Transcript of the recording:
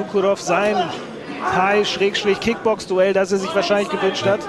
Sukurov sein Thai-Kickbox-Duell, das er sich wahrscheinlich gewünscht hat.